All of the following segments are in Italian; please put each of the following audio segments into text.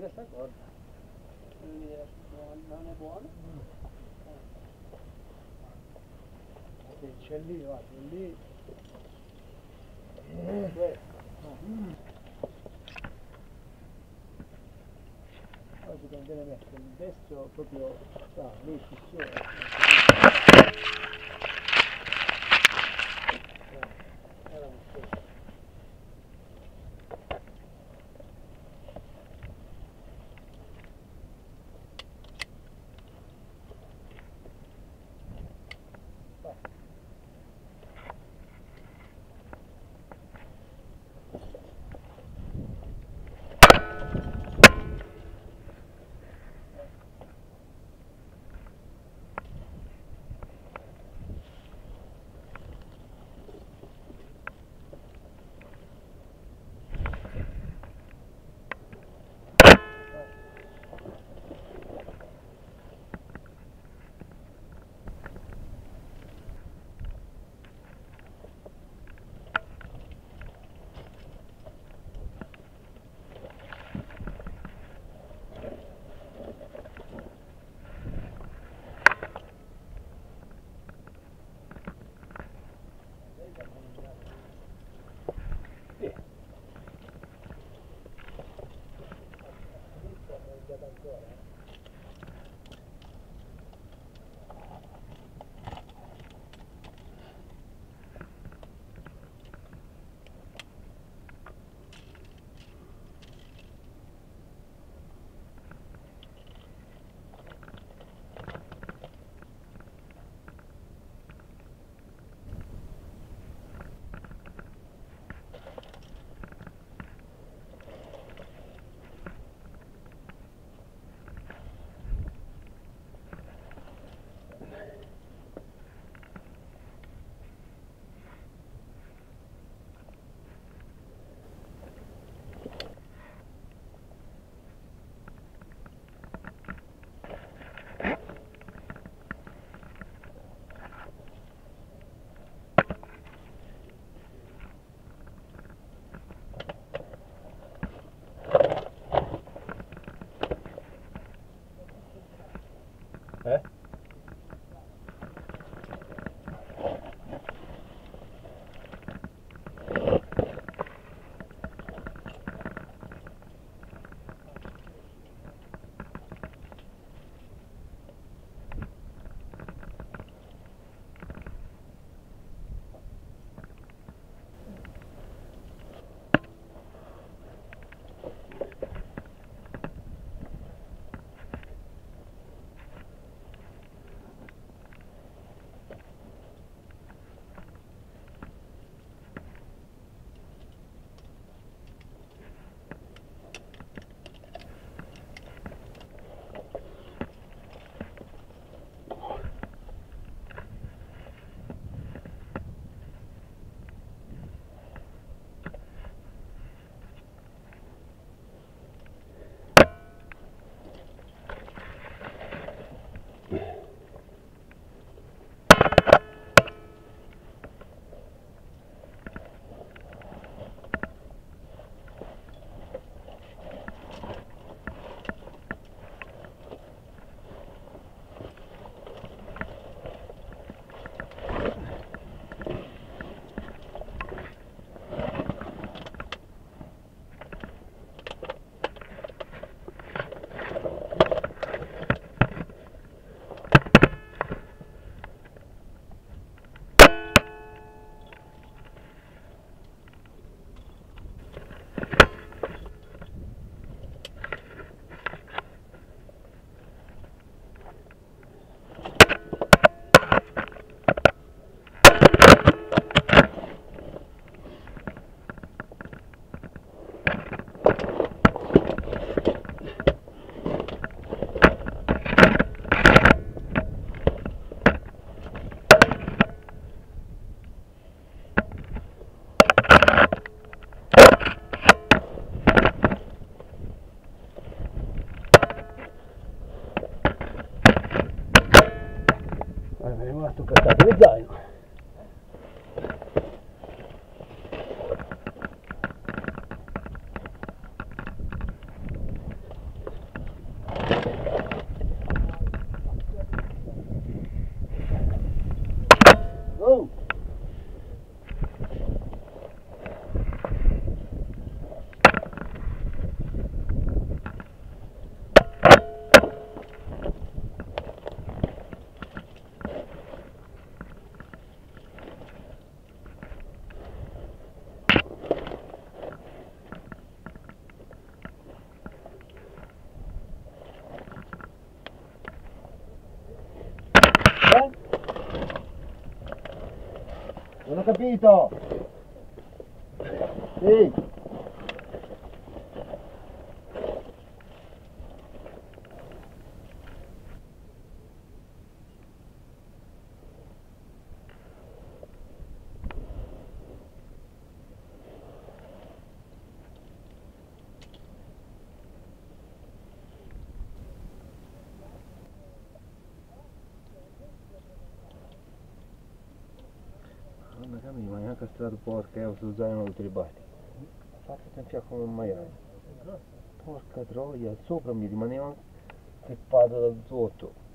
tira sta corda. Non è buono, buono? Sì, c'è lì, guarda, lì. Questo. Oggi conviene il destro proprio qua, lì ci 诶 Evo, tu kad sad zaino. ho capito! Sì! Mia, ma è anche stato porca, io sto zaino lo tribati. Fate attenzione come un maiale. Porca troia, sopra mi rimaneva trippato da sotto.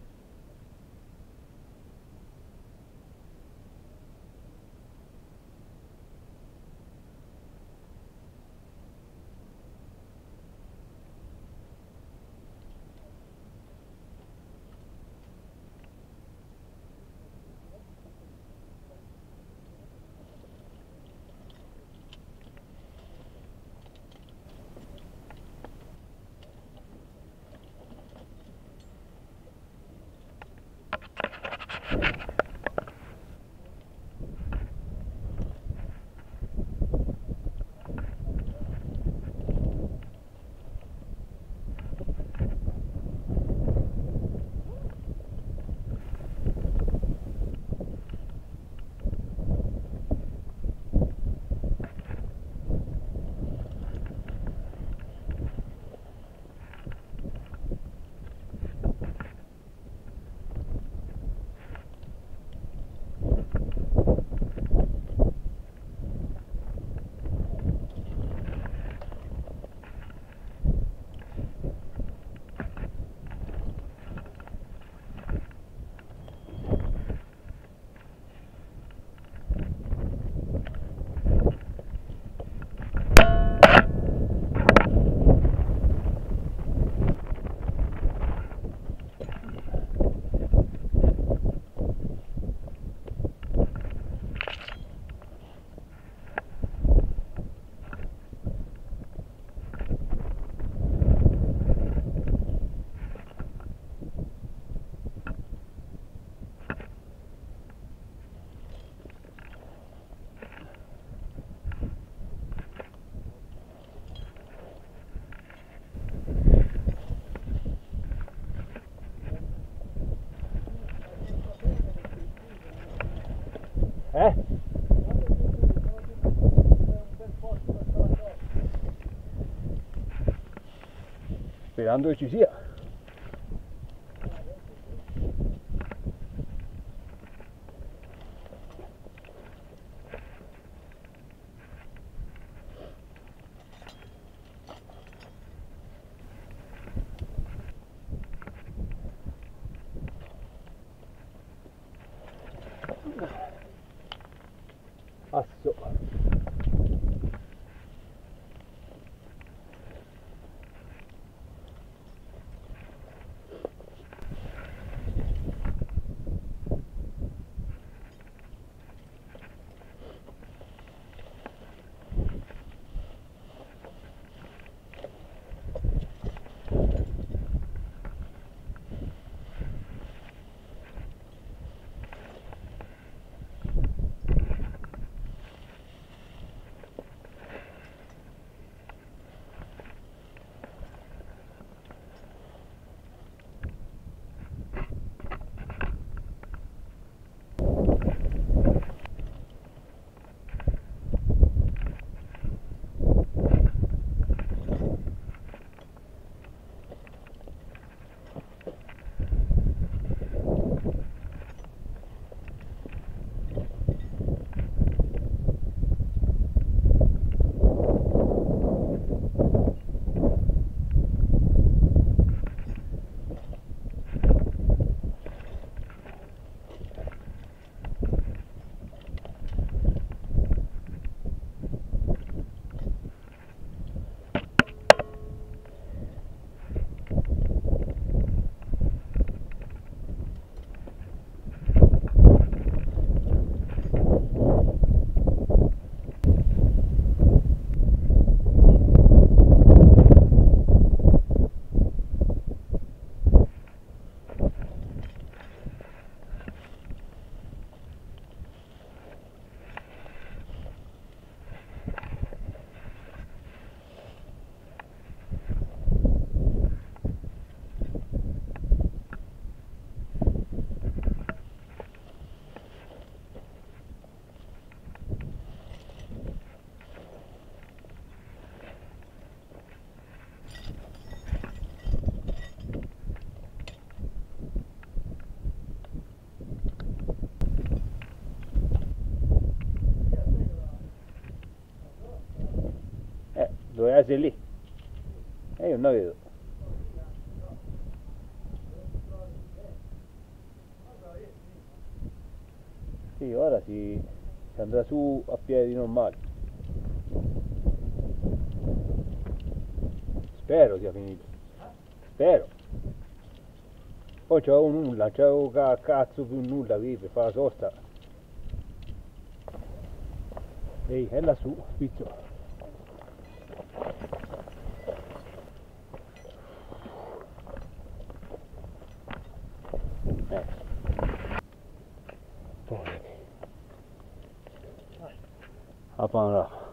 Sperando che ci sia. E io non la vedo. Sì, ora si, si andrà su a piedi normali. Spero sia finito. Spero. Poi c'avevo nulla, c'avevo ca- cazzo più nulla qui per fare la sosta. Ehi, è lassù, spizzo. Bang!